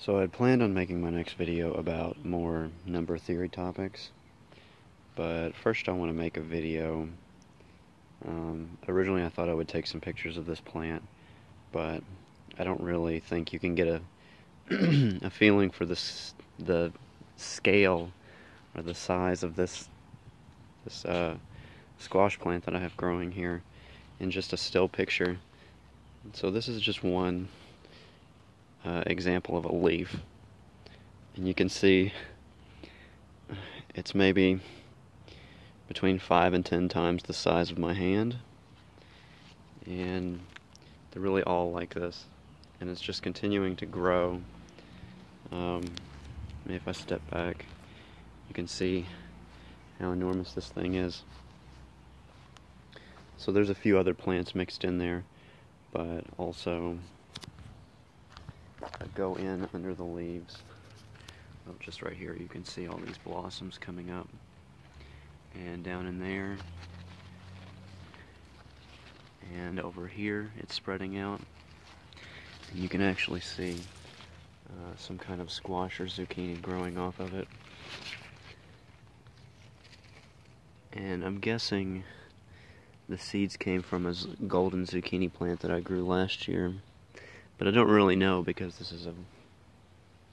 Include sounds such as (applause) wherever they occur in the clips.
So I had planned on making my next video about more number theory topics, but first I want to make a video. Um, originally I thought I would take some pictures of this plant, but I don't really think you can get a (clears throat) a feeling for this the scale or the size of this this uh, squash plant that I have growing here in just a still picture. So this is just one uh, example of a leaf. And you can see it's maybe between 5 and 10 times the size of my hand. And they're really all like this. And it's just continuing to grow. Um, if I step back, you can see how enormous this thing is. So there's a few other plants mixed in there, but also go in under the leaves. Oh, just right here, you can see all these blossoms coming up. And down in there, and over here, it's spreading out. And you can actually see uh, some kind of squash or zucchini growing off of it. And I'm guessing the seeds came from a golden zucchini plant that I grew last year. But I don't really know because this is a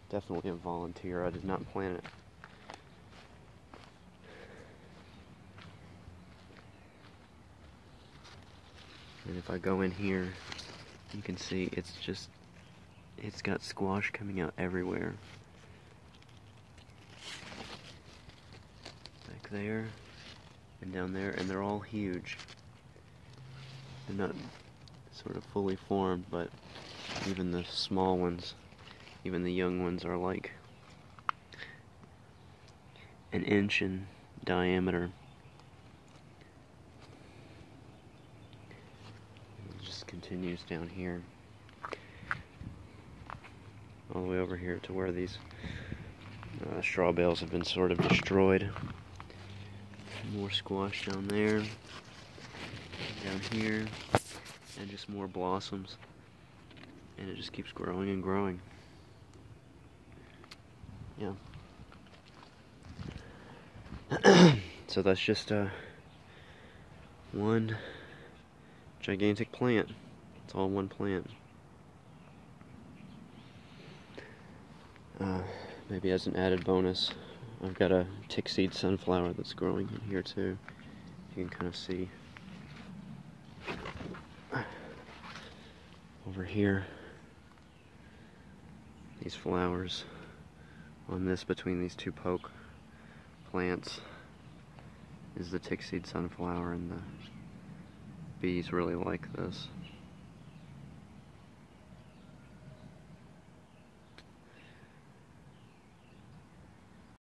definitely a volunteer. I did not plan it. And if I go in here, you can see it's just, it's got squash coming out everywhere. Back there, and down there, and they're all huge. They're not sort of fully formed, but even the small ones, even the young ones are like an inch in diameter. It just continues down here. All the way over here to where these uh, straw bales have been sort of destroyed. More squash down there. Down here. And just more blossoms and it just keeps growing and growing. Yeah. (clears throat) so that's just uh, one gigantic plant. It's all one plant. Uh, maybe as an added bonus, I've got a tick seed sunflower that's growing in here too. You can kind of see over here these flowers on this between these two poke plants is the tick seed sunflower and the bees really like this.